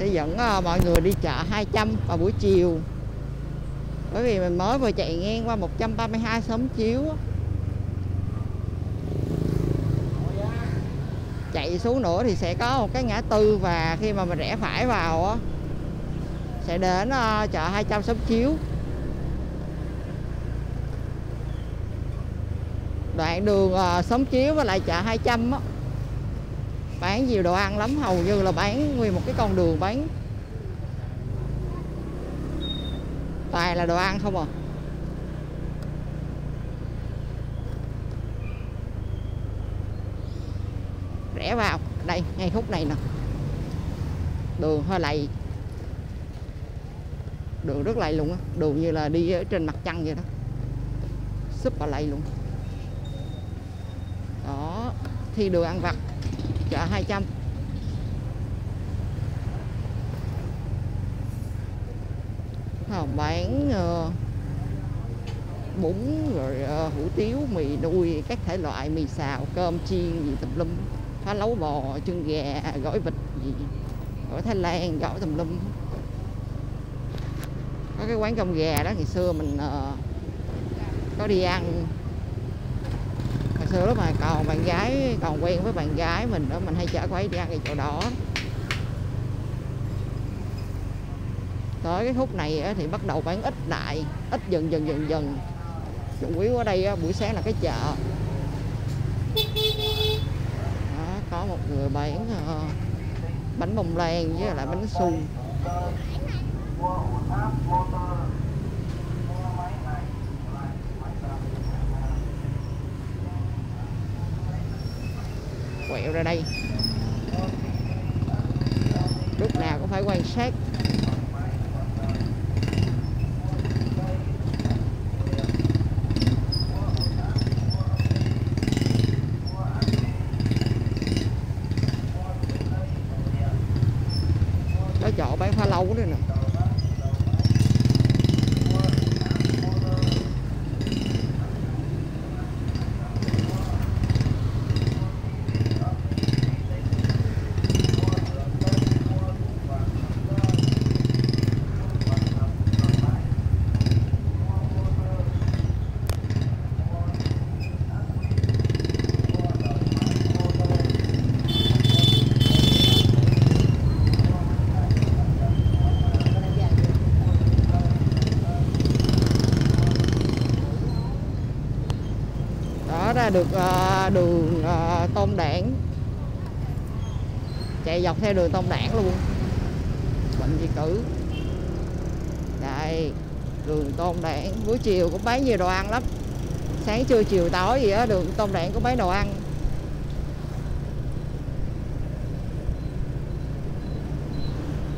sẽ dẫn ờ, mọi người đi chợ 200 vào buổi chiều. Bởi vì mình mới vừa chạy ngang qua 132 xóm chiếu chạy xuống nữa thì sẽ có một cái ngã tư và khi mà mình rẽ phải vào sẽ đến ờ, chợ 200 xóm chiếu. Đoạn đường ờ, chiếu với lại chợ 200 á bán nhiều đồ ăn lắm, hầu như là bán nguyên một cái con đường bán. Toàn là đồ ăn không à. Rẽ vào, đây, ngay khúc này nè. Đường hơi lầy. Đường rất lầy luôn á, đường như là đi ở trên mặt trăng vậy đó. Super lầy luôn. Đó, thi đường ăn vặt chợ 200 Họ bán uh, bún rồi uh, hủ tiếu mì đuôi các thể loại mì xào cơm chiên gì tùm lum. Phá lấu bò chân gà gỏi vịt gì. Gỏi thái lan gỏi tùm lum. Có cái quán cơm gà đó ngày xưa mình uh, có đi ăn xưa lúc mà còn bạn gái còn quen với bạn gái mình đó mình hay chở quay đi ăn cái chỗ đó. Tới cái khúc này thì bắt đầu bán ít lại ít dần dần dần dần. Chủ yếu ở đây buổi sáng là cái chợ. Đó, có một người bán ờ, bánh bông lan với lại bánh su. Đều ra đây. Lúc nào cũng phải quan sát. Có chỗ bán phá lâu nữa nè. Được à, đường tôm tôn đảng. Chạy dọc theo đường tôn đảng luôn. Bệnh gì cử. Đây, đường tôn đảng. Buổi chiều cũng bán nhiều đồ ăn lắm. Sáng trưa, chiều, tối gì á, đường tôn đảng cũng bán đồ ăn.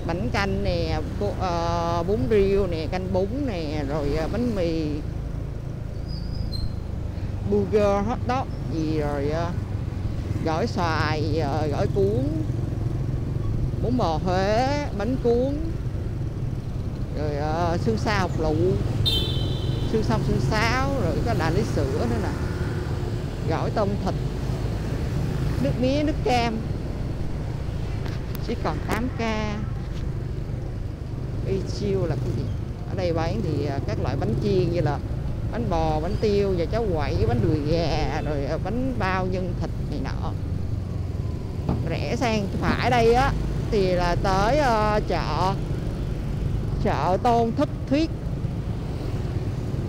Bánh canh nè ờ, bún riêu nè, canh bún nè, rồi ờ, bánh mì burger hot dog gì rồi ờ, gỏi xoài ờ, gỏi cuốn bún bò Huế bánh cuốn rồi uh, xương sao học lụ xương xong xương sáo rồi có đà lý sữa nữa nè. Gỏi tôm thịt nước mía nước cam chỉ còn 8k y chiêu là cái gì? Ở đây bán thì các loại bánh chiên như là bánh bò bánh tiêu và cháo quậy bánh đùi gà rồi ờ, bánh bao nhân thịt này nọ. Rẽ sang phải đây á thì là tới uh, chợ chợ tôn thất thuyết.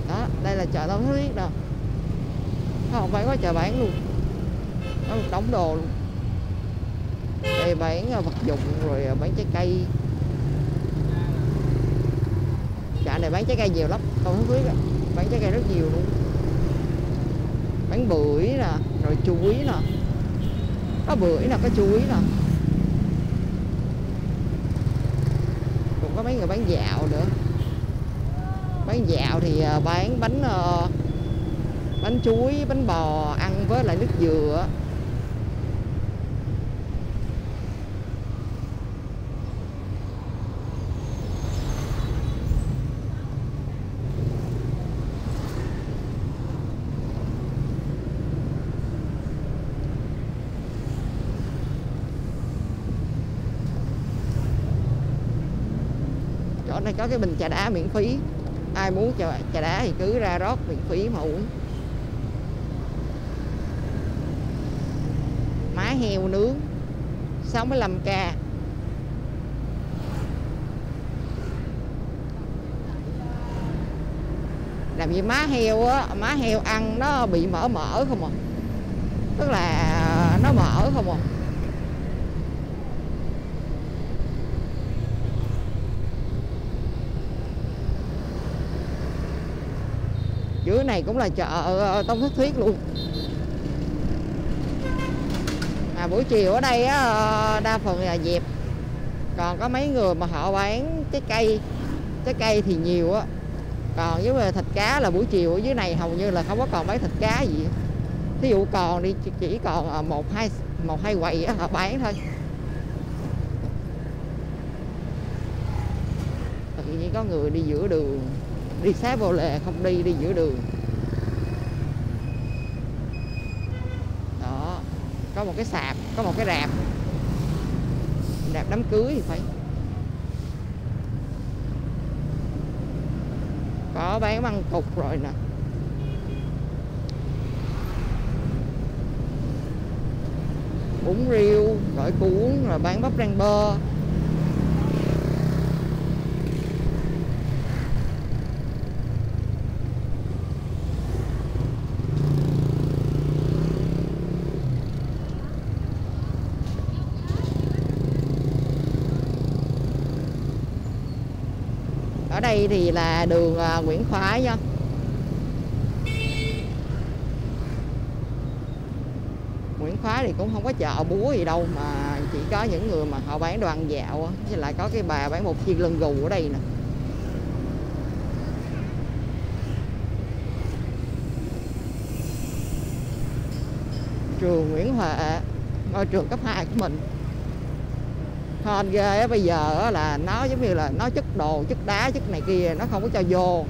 Đó đây là chợ tôn thất thuyết đâu không phải có chợ bán luôn. Nó một đống đồ luôn. Đây bán ờ, vật dụng rồi bán trái cây. Chợ này bán trái cây nhiều lắm tôn thức thuyết á bán trái cây rất nhiều luôn. Bán bưởi nè, rồi chuối nè. Có bưởi nè, có chuối nè. Cũng có mấy người bán dạo nữa. Bán dạo thì ờ, bán bánh ờ, bánh chuối, bánh bò ăn với lại nước dừa. Này có cái bình trà đá miễn phí. Ai muốn trà, trà đá thì cứ ra rót miễn phí mà uống. Má heo nướng 65k làm gì má heo á má heo ăn nó bị mỡ mỡ không à? Tức là nó mỡ không à? Dưới này cũng là chợ ờ, ờ Tông Thất Thuyết luôn. À, buổi chiều ở đây á, ờ, đa phần là dẹp. Còn có mấy người mà họ bán trái cây trái cây thì nhiều á. Còn với thịt cá là buổi chiều ở dưới này hầu như là không có còn bán thịt cá gì. Thí dụ còn đi chỉ còn ờ, một hai một hai quầy á, họ bán thôi. Tự nhiên có người đi giữa đường đi xé vô lề, không đi đi giữa đường. Đó, có một cái sạp, có một cái rạp. Rạp đám cưới thì phải. Có bán măng cục rồi nè. Bún riêu, gỏi cuốn, rồi bán bắp rang bơ ở đây thì là đường à, Nguyễn Khoái nha. Nguyễn Khoái thì cũng không có chợ búa gì đâu mà chỉ có những người mà họ bán đồ ăn dạo chứ với lại có cái bà bán một chiên lân gù ở đây nè. Trường Nguyễn Huệ, ngôi trường cấp 2 của mình hên ghê á bây giờ á là nó giống như là nó chất đồ chất đá chất này kia nó không có cho vô.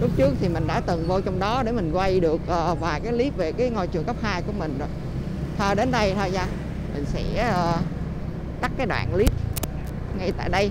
Lúc trước thì mình đã từng vô trong đó để mình quay được uh, vài cái clip về cái ngôi trường cấp 2 của mình rồi. Thôi đến đây thôi nha mình sẽ uh, tắt cái đoạn clip ngay tại đây.